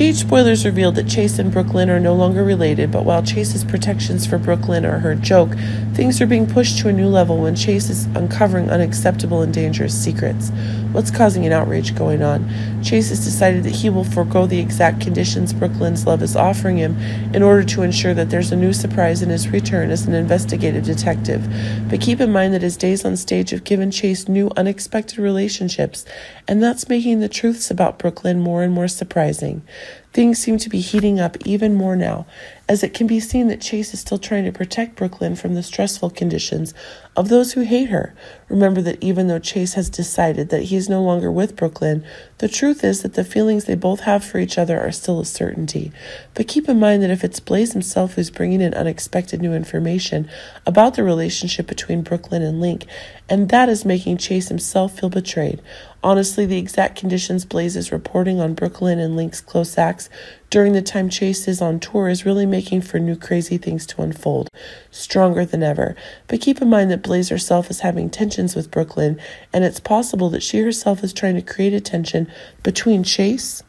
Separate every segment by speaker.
Speaker 1: GH spoilers revealed that Chase and Brooklyn are no longer related, but while Chase's protections for Brooklyn are her joke, things are being pushed to a new level when Chase is uncovering unacceptable and dangerous secrets. What's causing an outrage going on? Chase has decided that he will forego the exact conditions Brooklyn's love is offering him in order to ensure that there's a new surprise in his return as an investigative detective. But keep in mind that his days on stage have given Chase new unexpected relationships, and that's making the truths about Brooklyn more and more surprising. Things seem to be heating up even more now, as it can be seen that Chase is still trying to protect Brooklyn from the stressful conditions of those who hate her. Remember that even though Chase has decided that he is no longer with Brooklyn, the truth is that the feelings they both have for each other are still a certainty. But keep in mind that if it's Blaze himself who's bringing in unexpected new information about the relationship between Brooklyn and Linc, and that is making Chase himself feel betrayed. Honestly, the exact conditions Blaze is reporting on Brooklyn and Linc's close acts during the time Chase is on tour is really making for new crazy things to unfold, stronger than ever. But keep in mind that Blaze herself is having tensions with Brooklyn, and it's possible that she herself is trying to create a tension between Chase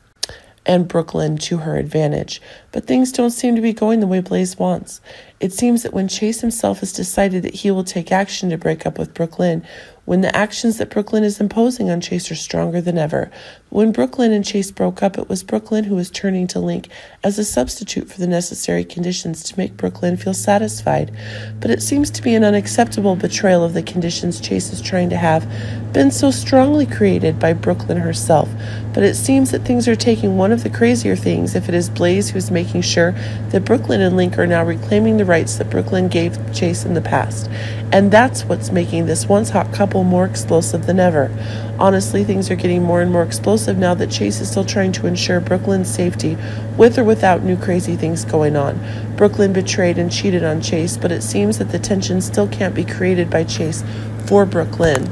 Speaker 1: and Brooklyn to her advantage. But things don't seem to be going the way Blaze wants. It seems that when Chase himself has decided that he will take action to break up with Brooklyn, when the actions that Brooklyn is imposing on Chase are stronger than ever. When Brooklyn and Chase broke up, it was Brooklyn who was turning to Linc as a substitute for the necessary conditions to make Brooklyn feel satisfied. But it seems to be an unacceptable betrayal of the conditions Chase is trying to have been so strongly created by Brooklyn herself. But it seems that things are taking one of the crazier things if it is Blaze who is making sure that Brooklyn and Linc are now reclaiming the rights that Brooklyn gave Chase in the past. And that's what's making this once hot couple more explosive than ever. Honestly, things are getting more and more explosive now that Chase is still trying to ensure Brooklyn's safety with or without new crazy things going on. Brooklyn betrayed and cheated on Chase, but it seems that the tension still can't be created by Chase for Brooklyn.